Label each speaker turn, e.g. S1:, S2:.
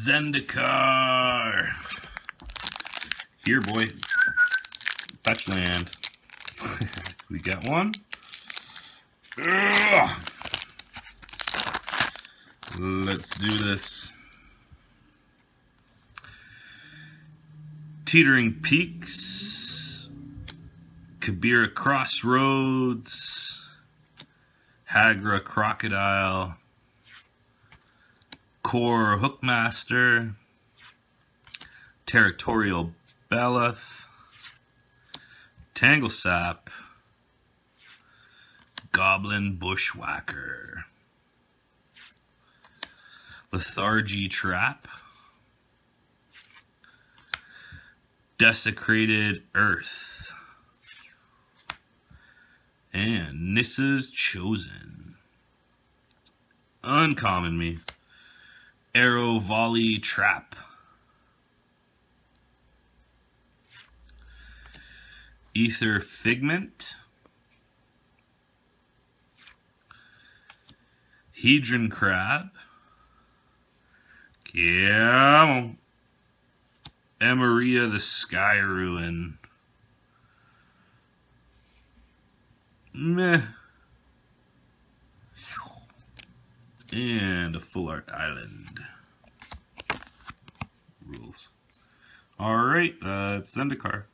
S1: Zendikar. Here, boy. Fetch land. we got one. Ugh. Let's do this. Teetering Peaks. Kabira Crossroads. Hagra Crocodile. Kor Hookmaster. Territorial Baloth. Tanglesap. Goblin Bushwhacker. Lethargy Trap. Desecrated Earth. And Nissa's Chosen. Uncommon me. Arrow Volley Trap. Aether Figment. Hedron Crab. Yeah. Emeria the Sky Ruin. Meh. And a Full Art Island. Rules. Alright, uh, Zendikar.